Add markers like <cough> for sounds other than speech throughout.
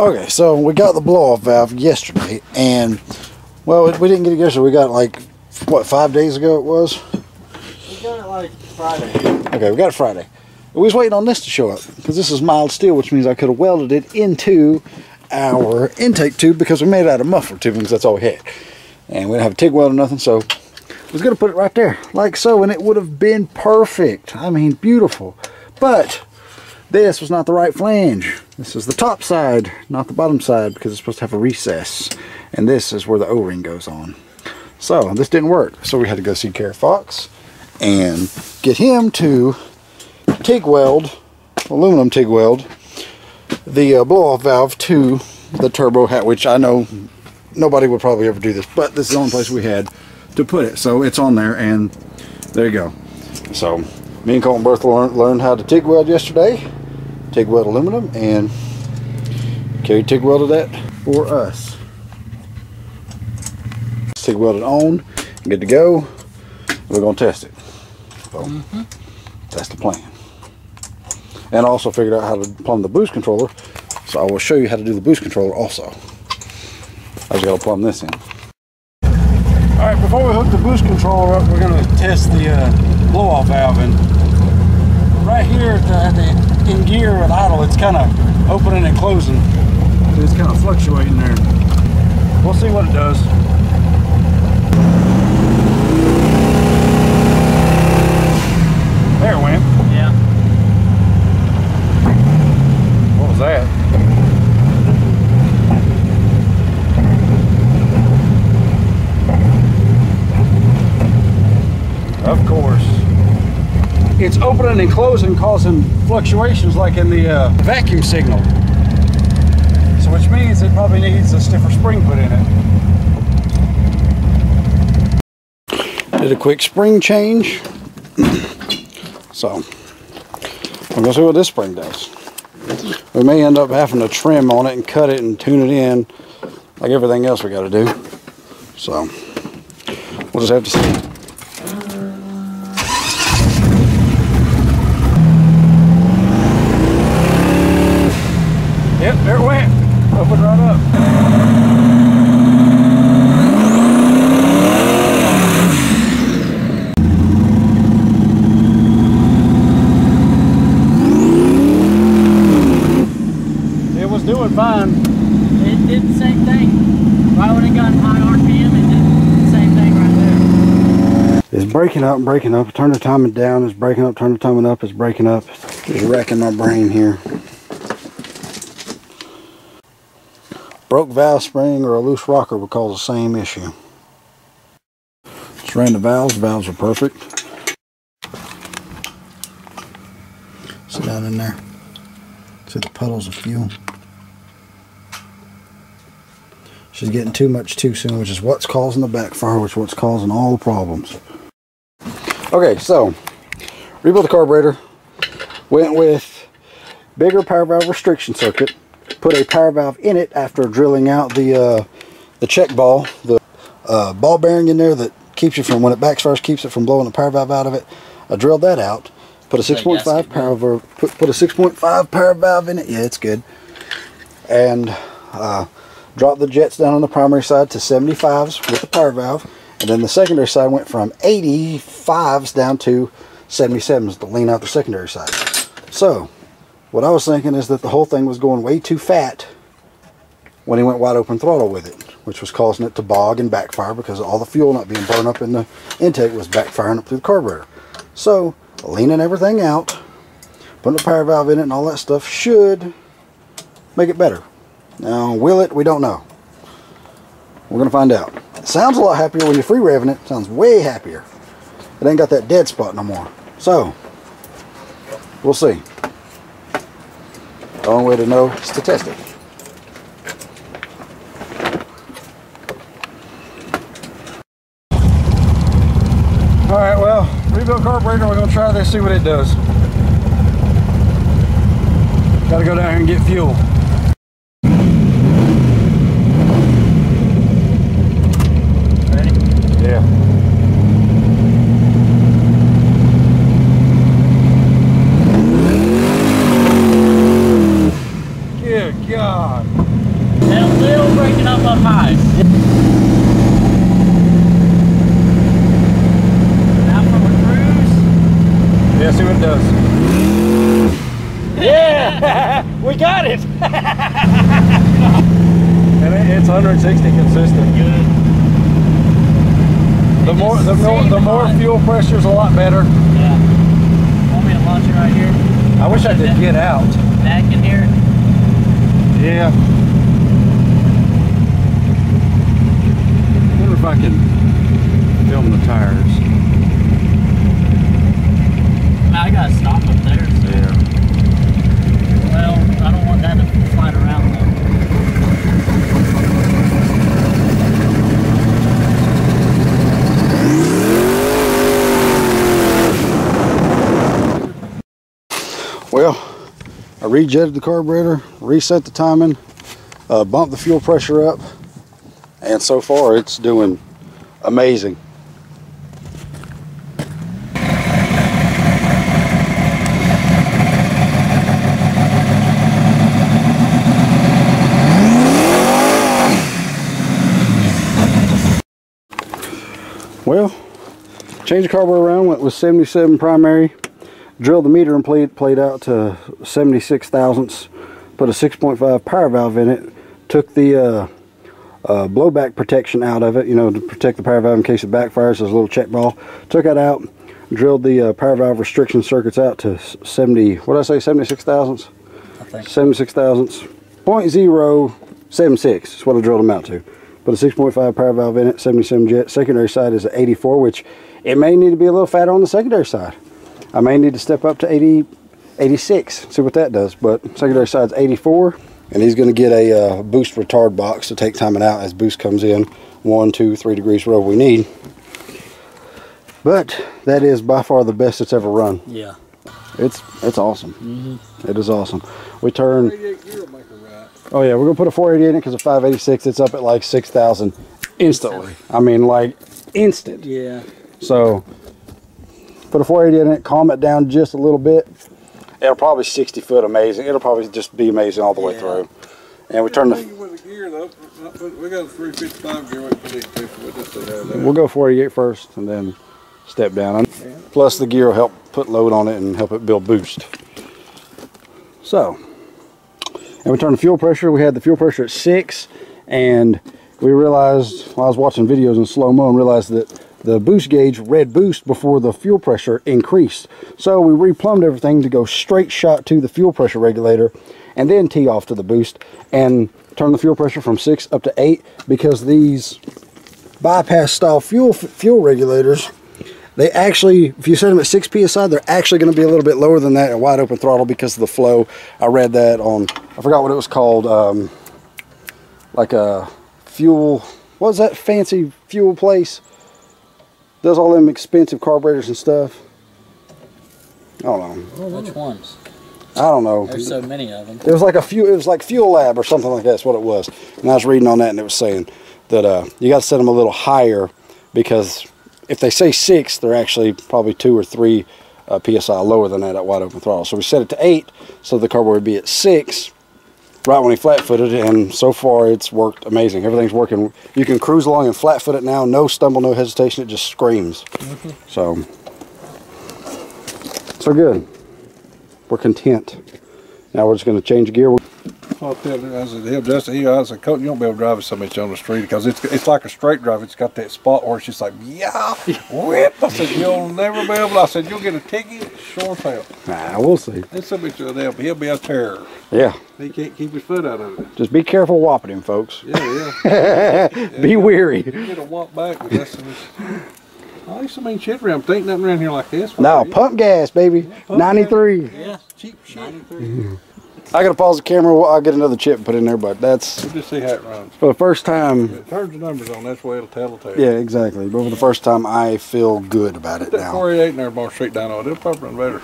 Okay, so we got the blow-off valve yesterday, and well, we didn't get it yesterday. We got it like what five days ago it was. We got it like Friday. Okay, we got it Friday. We was waiting on this to show up because this is mild steel, which means I could have welded it into our intake tube because we made it out of muffler tubing because that's all we had, and we didn't have a TIG weld or nothing, so I was gonna put it right there like so, and it would have been perfect. I mean, beautiful, but this was not the right flange. This is the top side, not the bottom side, because it's supposed to have a recess. And this is where the O-ring goes on. So this didn't work. So we had to go see Kerry Fox and get him to TIG weld, aluminum TIG weld, the uh, blow-off valve to the turbo hat, which I know nobody would probably ever do this, but this is the only place we had to put it. So it's on there, and there you go. So me and Colton Bertha learned, learned how to TIG weld yesterday TIG weld aluminum and Kerry TIG welded that for us. TIG welded on, good to go. We're gonna test it. So mm -hmm. that's the plan. And I also figured out how to plumb the boost controller. So I will show you how to do the boost controller also. I just gotta plumb this in. All right, before we hook the boost controller up, we're gonna test the uh, blow-off valve. And right here at the, at the in gear with idle, it's kind of opening and closing. It's kind of fluctuating there. We'll see what it does. There it went. Yeah. What was that? Of course it's opening and closing causing fluctuations like in the uh, vacuum signal. So which means it probably needs a stiffer spring put in it. Did a quick spring change. <coughs> so I'm gonna see what this spring does. We may end up having to trim on it and cut it and tune it in like everything else we gotta do. So we'll just have to see. Yep, there it went. Opened right up. It was doing fine. It did the same thing. Right when it got high RPM, it did the same thing right there. It's breaking up and breaking up. Turn the timing down. It's breaking up. Turn the timing up. It's breaking up. It's wrecking my brain here. Broke valve spring or a loose rocker would cause the same issue. Just ran the valves. The valves are perfect. Sit down in there. See the puddles of fuel. She's getting too much too soon, which is what's causing the backfire, which is what's causing all the problems. Okay, so rebuilt the carburetor. Went with bigger power valve restriction circuit put a power valve in it after drilling out the uh, the check ball, the uh, ball bearing in there that keeps you from, when it backfires, keeps it from blowing the power valve out of it. I drilled that out, put a 6.5 power valve, put, put a 6.5 power valve in it. Yeah, it's good. And uh, dropped the jets down on the primary side to 75s with the power valve. And then the secondary side went from 85s down to 77s to lean out the secondary side. So, what I was thinking is that the whole thing was going way too fat when he went wide open throttle with it, which was causing it to bog and backfire because all the fuel not being burned up in the intake was backfiring up through the carburetor. So, leaning everything out, putting a power valve in it and all that stuff should make it better. Now, will it? We don't know. We're going to find out. It sounds a lot happier when you're free revving it. it. Sounds way happier. It ain't got that dead spot no more. So, we'll see. The only way to know is to test it. Alright, well, rebuilt carburetor, we're to try this, see what it does. Got to go down here and get fuel. Yeah. God. And a little breaking up on high. Now from a cruise. Yeah, see what it does. yeah! <laughs> we got it! and it's 160 consistent. Good. The more, the more, the more fuel pressure is a lot better. Yeah. Want me to launch it right here? I wish I could get out. Back in here? Yeah. wonder if I can film the tires. I gotta stop up there. So. Yeah. Well, I don't want that to slide around though. Well, I rejetted the carburetor, reset the timing, uh, bumped the fuel pressure up, and so far it's doing amazing. Well, changed the carburetor around, went with 77 primary, drilled the meter and played played out to 76 thousandths put a 6.5 power valve in it took the uh, uh, blowback protection out of it you know to protect the power valve in case it backfires there's a little check ball. Took that out drilled the uh, power valve restriction circuits out to 70 what did I say 76 thousandths? I think. 76 thousandths. 0.076 is what I drilled them out to. Put a 6.5 power valve in it 77 jet secondary side is an 84 which it may need to be a little fatter on the secondary side I may need to step up to 80, 86, see what that does. But secondary side's 84, and he's going to get a uh, boost retard box to take timing out as boost comes in, one, two, three degrees, whatever we need. But that is by far the best it's ever run. Yeah. It's it's awesome. It is awesome. We turn. Oh yeah, we're gonna put a 480 in it because a 586 it's up at like 6,000 instantly. I mean like instant. Yeah. So put a 480 in it, calm it down just a little bit. It'll probably 60 foot amazing. It'll probably just be amazing all the way through. And we turn the, gear though, we got a 355 gear, we put it to, we just said that. we'll go 488 first and then step down. Plus the gear will help put load on it and help it build boost. So, and we turn the fuel pressure. We had the fuel pressure at six and we realized while I was watching videos in slow-mo and realized that the boost gauge read boost before the fuel pressure increased. So we replumbed everything to go straight shot to the fuel pressure regulator and then tee off to the boost and turn the fuel pressure from six up to eight because these bypass style fuel fuel regulators they actually if you set them at 6 psi they're actually going to be a little bit lower than that at wide open throttle because of the flow i read that on i forgot what it was called um, like a fuel what was that fancy fuel place does all them expensive carburetors and stuff i don't know Which ones? i don't know There's so many of them. it was like a few. It was like Fuelab or something like that. That's what it was. And I was reading on that, and it was saying that uh, you got to set them a little higher because if they say six, they're actually probably two or three uh, psi lower than that at wide open throttle. So we set it to eight, so the carburetor would be at six right when he flat-footed, and so far it's worked amazing. Everything's working. You can cruise along and flat-foot it now, no stumble, no hesitation. It just screams. Mm-hmm. So, so good. We're content. Now we're just going to change gear. I'll tell you, I said, hell, Justin, he, I said, Colt, you won't be able to drive it so much on the street because it's it's like a straight drive. It's got that spot where it's just like, yeah, whip. I said, you'll never be able. I said, you'll get a ticket, sure as hell. Nah, we'll see. It's so much of that, but he'll be a terror. Yeah, He can't keep his foot out of it. just be careful whopping him, folks. Yeah, yeah. <laughs> Be weary. You get a walk back, but that's. I used to mean shit around. There ain't nothing around here like this. No, pump gas, baby. Pump 93. Yeah. cheap shit. 93. I gotta pause the camera. while I get another chip and put in there, but that's We'll just see how it runs. for the first time. It turns the numbers on. That's the way it'll tell it. Yeah, exactly. But for the first time, I feel good about it That now. 488 in there, more straight down on it. It'll probably run better.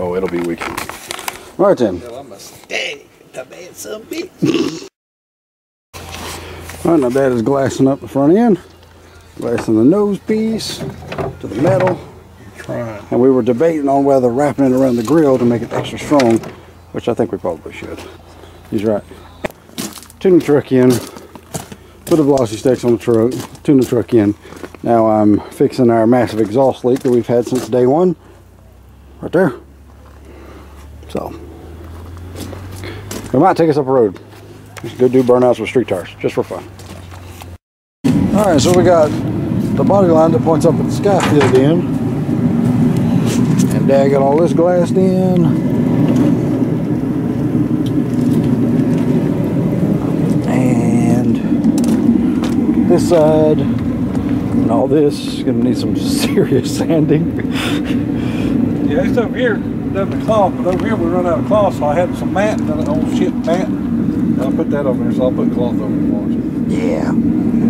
Oh, it'll be weak. Right then. Hell, I'm a steady. The man some bitch. All right, now that is glassing up the front end, glassing the nose piece to the metal. Trying. And we were debating on whether wrapping it around the grill to make it extra strong, which I think we probably should. He's right. Tune the truck in, put the velocity stacks on the truck, tune the truck in. Now I'm fixing our massive exhaust leak that we've had since day one. right there. So we might take us up a road. Just go do burnouts with street tires, just for fun. All right, so we got the body line that points up at the sky filled in. And Dad got all this glassed in. And this side and all this is gonna need some <laughs> serious sanding. Yeah, it's over here, done the cloth, but over here we run out of cloth, so I had some mat, done an old shit mat. And I'll put that over there, so I'll put cloth over the walls. Yeah,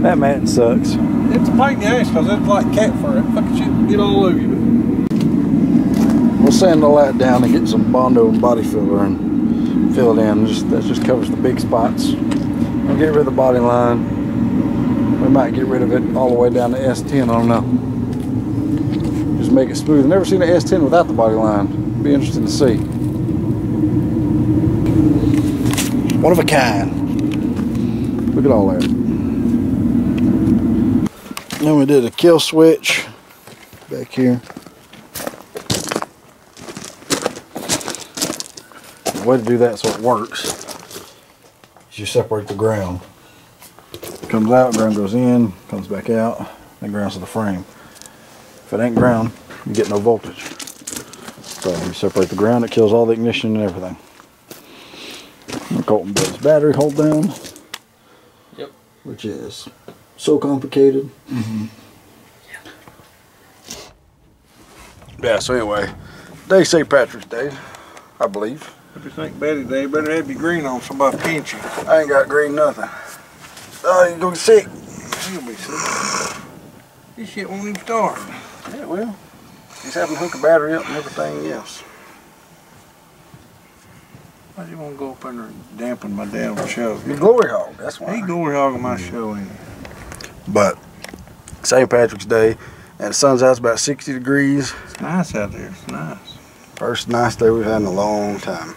that mat sucks. It's a pain in the ass because it's like cat fur. It fucking shit get all over you. We'll sand all that down and get some Bondo and body filler and fill it in. Just that just covers the big spots. We'll get rid of the body line. We might get rid of it all the way down to S10. I don't know. Just make it smooth. I've Never seen an S10 without the body line. Be interesting to see. One of a kind. Look at all that. Then we did a kill switch back here. The way to do that so it works is you separate the ground. Comes out, ground goes in, comes back out, then grounds to the frame. If it ain't ground, you get no voltage. So you separate the ground, it kills all the ignition and everything. And Colton builds battery hold down. Yep. Which is so complicated. Mm -hmm. Yeah, so anyway, day St. Patrick's Day, I believe. If you think Betty Day, better have your green on somebody pinch you. I ain't got green nothing. Oh, you gonna get sick. You'll be sick. This shit won't even start. Yeah, well, he's having to hook a battery up and everything else. I just want to go up under and dampen my damn show. You glory hog, that's why. He glory hogging my show in. But St. Patrick's Day, and the sun's out it's about 60 degrees. It's nice out there. It's nice. First nice day we've had in a long time.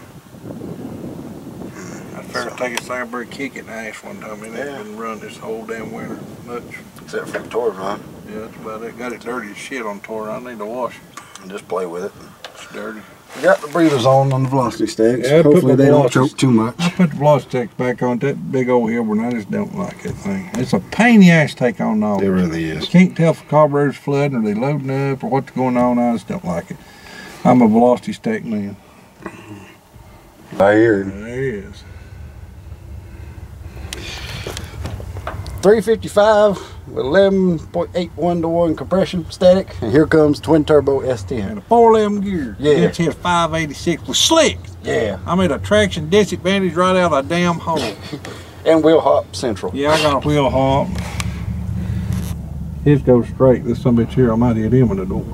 I first take a Sandberg kick at the ass one time and it Yeah. didn't run this whole damn winter much. Except for the tour run. Yeah, that's about it. Got it dirty as shit on tour. I need to wash it. And just play with it. It's dirty. We got the breathers on on the velocity stacks. Yeah, Hopefully they don't choke too much. I put the velocity stacks back on that big old hill and I just don't like that thing. It's a pain in the ass to take on all. It really You is. can't tell if the carburetor's flooding or they loading up or what's going on. I just don't like it. I'm a velocity stack man. I hear it. There he is. 355 with 11.81 to 1 compression static. And here comes twin turbo S10. And a 411 gear. Yeah. It's hit 586 with slick. Yeah. I'm at a traction disadvantage right out of a damn hole. <laughs> And wheel hop central. Yeah, I got a wheel hop. His goes straight. This some bitch here, I might hit him in the door.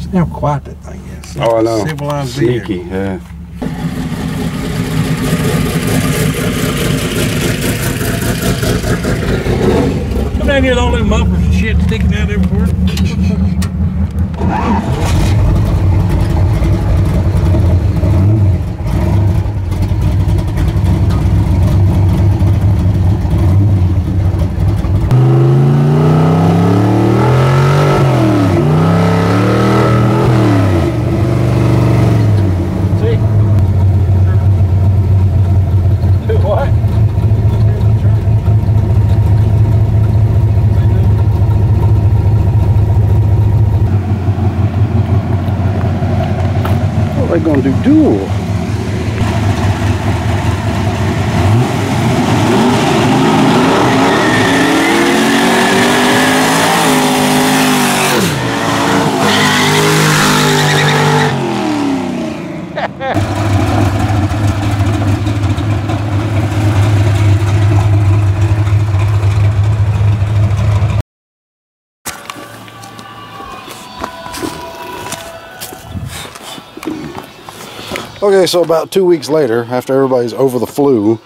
See how quiet that thing is. Oh, I know. Civilized Sneaky, yeah. Down here with all them mufflers and shit sticking out everywhere. See? Do what? Are gonna do dual? Okay, so about two weeks later, after everybody's over the flu,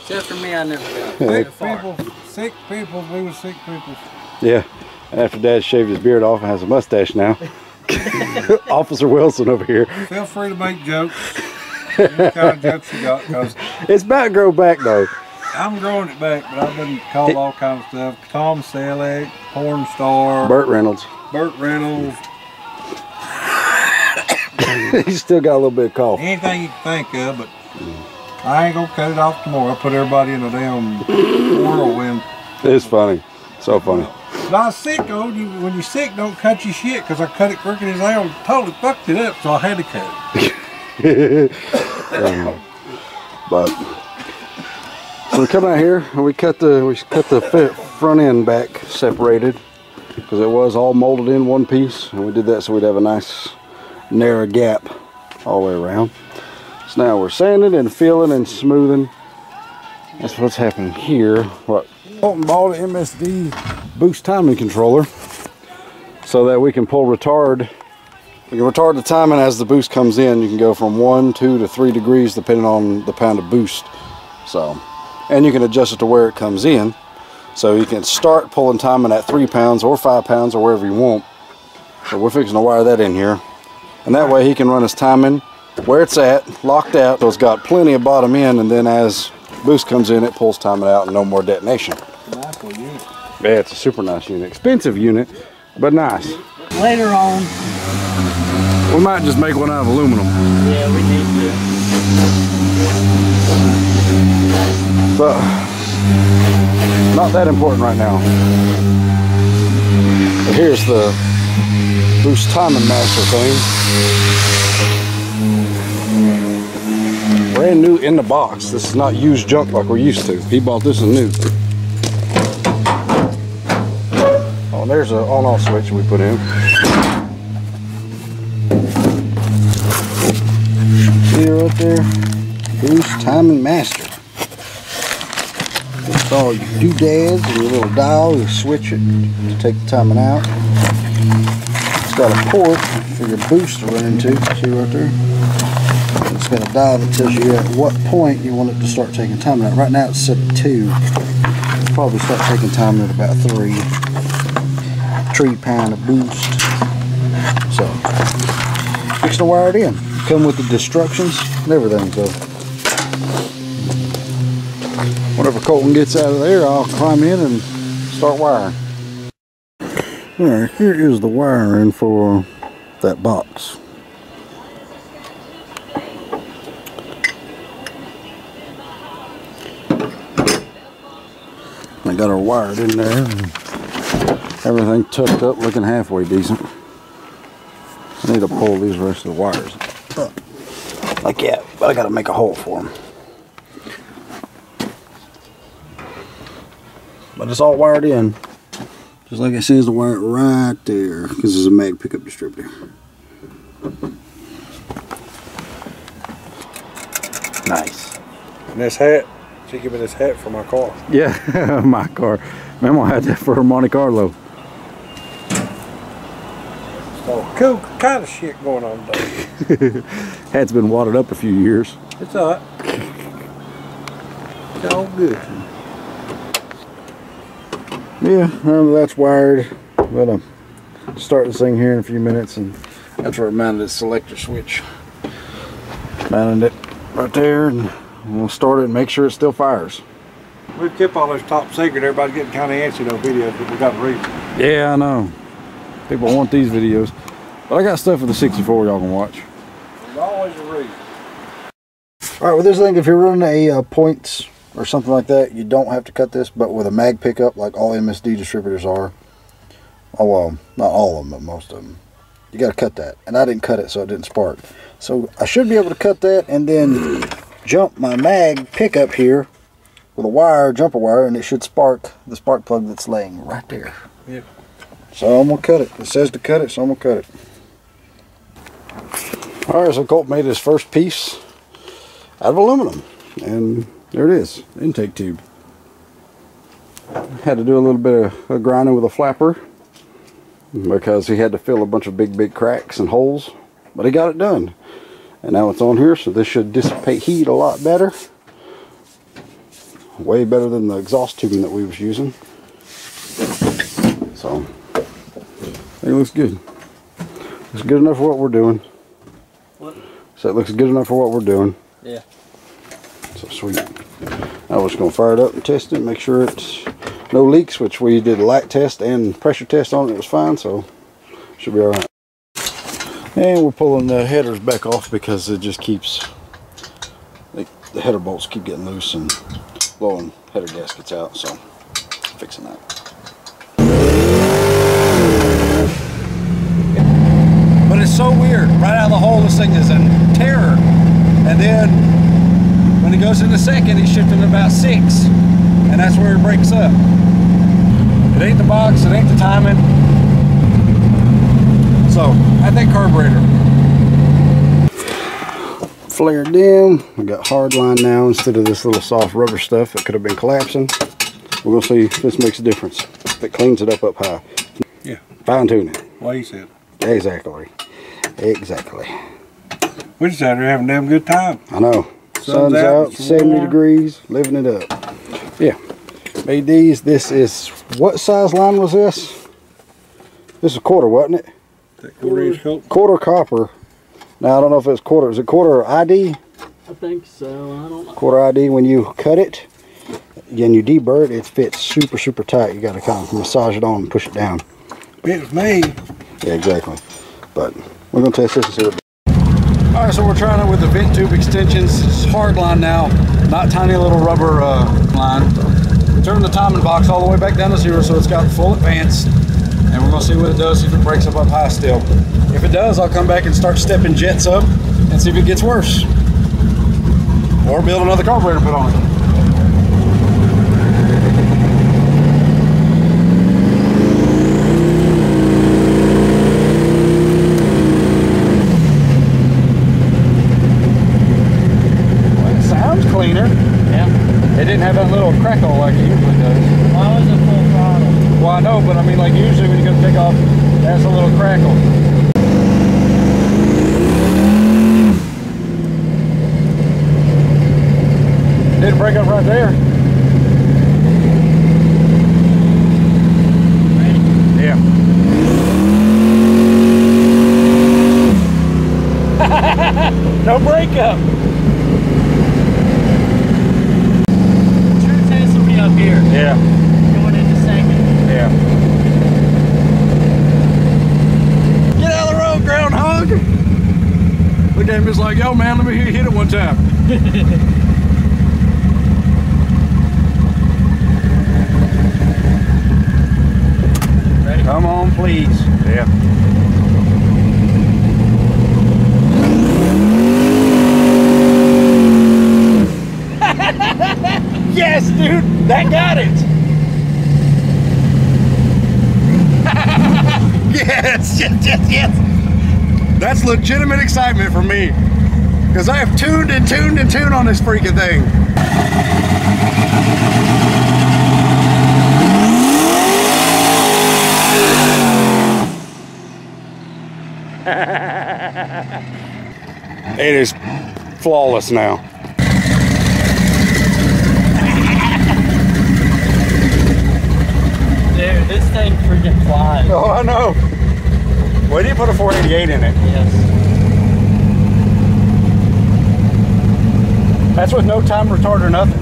Except for me, I never got Yeah. Sick people, sick people, we were sick people. yeah, after Dad shaved his beard off and has a mustache now, <laughs> Officer Wilson over here, Feel free to make jokes. Any kind of jokes you got, because it's about to grow back though. I'm growing it back, but I've been called all kinds of stuff. Tom Selleck, porn star, Burt Reynolds. Burt Reynolds, <laughs> He's still got a little bit of cough. Anything you can think of, but I ain't gonna cut it off tomorrow. I'll put everybody in a damn whirlwind. It's funny. So funny. Not sick, though. You, when you're sick, don't cut your shit, because I cut it crooked as hell and totally fucked it up, so I had to cut it. <laughs> Um, but so we come out here and we cut the we cut the front end back separated because it was all molded in one piece and we did that so we'd have a nice narrow gap all the way around. So now we're sanding and filling and smoothing. That's what's happening here. What Colton bought an MSD boost timing controller so that we can pull retard we can retard the timing as the boost comes in. You can go from one, two to three degrees depending on the pound of boost. So, and you can adjust it to where it comes in. So you can start pulling timing at three pounds or five pounds or wherever you want. So we're fixing to wire that in here. And that way he can run his timing where it's at, locked out. So it's got plenty of bottom end and then as boost comes in, it pulls timing out and no more detonation. Nice unit. Yeah, it's a super nice unit. Expensive unit, but nice. Later on, We might just make one out of aluminum. yeah, we need to. but not that important right now. But here's the boost timing master thing. Brand new in the box. This is not used junk like we're used to. He bought this new. Oh, and there's a on-off switch we put in. See right there? Boost timing master. It's all your doodads and your little dial. You switch it to take the timing out. Got a port for your boost to run into. See right there? It's got a dial that tells you at what point you want it to start taking time out. Right now it's set at two. It'll probably start taking time at about three. Three pound of boost. So, fixing to wire it in. Come with the instructions and everything. So. Whenever Colton gets out of there, I'll climb in and start wiring. Alright, here is the wiring for that box. I got her wired in there everything tucked up looking halfway decent. I need to pull these rest of the wires up. Like that, but I gotta make a hole for them. But it's all wired in. Just like it says to wire right there. Because it's a mag pickup distributor. Nice. And this hat, she gave me this hat for my car. Yeah, <laughs> my car. Mama had that for her Monte Carlo. So cool kind of shit going on today. <laughs> Hat's been wadded up a few years. It's all right. It's all good. Yeah, well, that's wired. I'm gonna start this thing here in a few minutes, and that's where I mounted this selector switch. Mounted it right there, and we'll start it and make sure it still fires. We've kept all this top secret. Everybody's getting kind of antsy those videos, but we got a reason. Yeah, I know. People want these videos, but I got stuff for the 64 y'all can watch. There's always a reason. All right, with this thing, if you're running a uh, points or something like that, you don't have to cut this, but with a mag pickup, like all MSD distributors are, oh well, not all of them, but most of them, you got to cut that. And I didn't cut it, so it didn't spark. So I should be able to cut that and then <clears throat> jump my mag pickup here with a wire, jumper wire, and it should spark the spark plug that's laying right there. Yep. So I'm gonna cut it. It says to cut it, so I'm gonna cut it. All right, so Colt made his first piece out of aluminum, and there it is, intake tube. Had to do a little bit of grinding with a flapper because he had to fill a bunch of big, big cracks and holes, but he got it done. And now it's on here, so this should dissipate heat a lot better. Way better than the exhaust tubing that we was using. So, I think it looks good. It's good enough for what we're doing. What? So it looks good enough for what we're doing. Yeah. So sweet. Now we're gonna fire it up and test it, make sure it's no leaks, which we did a light test and pressure test on it. It was fine, so should be all right. And we're pulling the headers back off because it just keeps, the, the header bolts keep getting loose and blowing header gaskets out, so fixing that. But it's so weird. Right out of the hole, this thing is in terror. And then goes into second, he's shifting about six. And that's where it breaks up. It ain't the box, it ain't the timing. So, I think carburetor. Flare dim, we got hard line now instead of this little soft rubber stuff that could have been collapsing. We're gonna see if this makes a difference. If it cleans it up up high. Yeah. Fine tuning. What you said. Exactly. Exactly. We just out here having a damn good time. I know. Sun's Sun's, out, out, 70 warm. degrees, living it up. Yeah. Made these. This is, what size line was this? This is quarter, wasn't it? That quarter inch coat. Quarter copper. Now, I don't know if it's quarter. Is it quarter ID? I think so. I don't know. Quarter ID, when you cut it and you deburr it, it fits super, super tight. You got to kind of massage it on and push it down. It was me. Yeah, exactly. But we're going to test this and see what All right, so we're trying it with the vent tube extensions. It's hard line now, not tiny little rubber uh, line. Turn the timing box all the way back down to zero so it's got full advance. And we're gonna see what it does, see if it breaks up up high still. If it does, I'll come back and start stepping jets up and see if it gets worse. Or build another carburetor put on it. Well, it sounds cleaner. Yeah. It didn't have that little crackle like it usually does. Why was it full throttle? Well, I know, but I mean, like usually when you go to take off, it has a little crackle. Didn't break up right there. Ready? Yeah. no breakup. True test will be up here. Yeah, Going into second. yeah. Get out of the road, groundhog. Look at him, he's like, yo, man, let me hit it one time. Ready? Come on, please. Yeah. Yes, dude, that got it. <laughs> yes, yes, yes, yes. That's legitimate excitement for me. Because I have tuned and tuned and tuned on this freaking thing. <laughs> It is flawless now. Dude, this thing freaking flies. Oh, I know. Why do you put a 488 in it? Yes. That's with no time retard or nothing.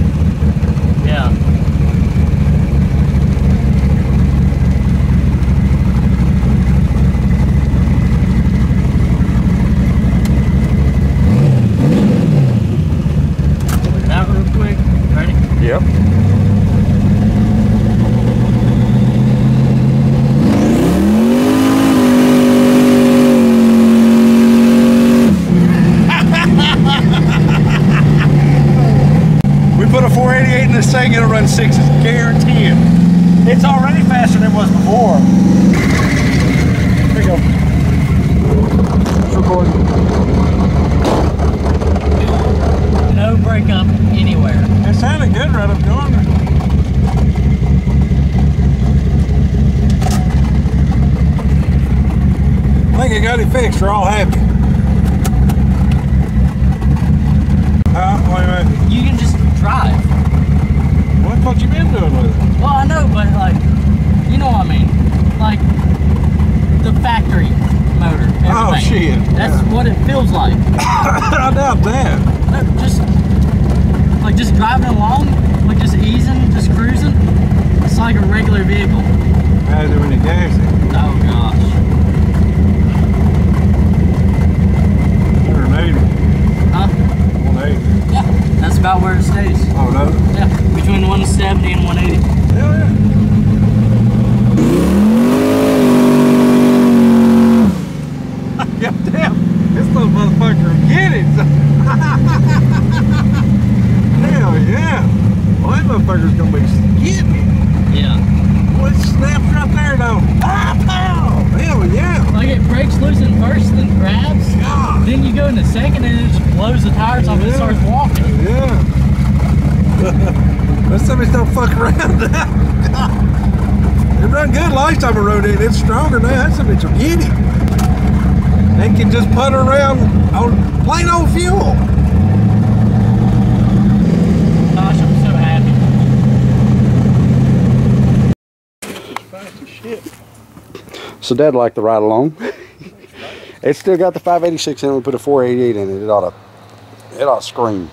Yeah. Look at that real quick. Ready? Yep. we put a 488 in this thing, it'll run sixes, guarantee it. It's already faster than it was before. There you go. It's recording. No breakup anywhere. It sounded good right up going. I think I got it fixed. We're all happy. Uh, wait a minute. You can just drive. What the fuck you been doing with it? Well, I know, but like, you know what I mean? Like, the factory motor. Everything. Oh, shit. That's Yeah. what it feels like. <coughs> I doubt that. No, just, like, just driving along, like, just easing, just cruising. It's like a regular vehicle. How do any gas it? Oh, gosh. 180? Yeah, that's about where it stays. Oh, no? Yeah, between 170 and 180. Hell yeah. <laughs> God damn, this little motherfucker get it. <laughs> Hell yeah. That motherfucker's gonna be getting. Yeah. Snaps right there though. Ah, pow! Hell yeah. Like it breaks loose and bursts and grabs in the second and it just blows the tires off and starts walking. Yeah. <laughs> Let's somebody don't fuck around <laughs> now. it run good last time I rode it. It's stronger now. That's a bitch will get it. They can just putter around on plain old fuel. Gosh, I'm so happy. Fast shit. So Dad liked the ride along. It's still got the 586 in it. We put a 488 in it. It ought to, it ought to scream.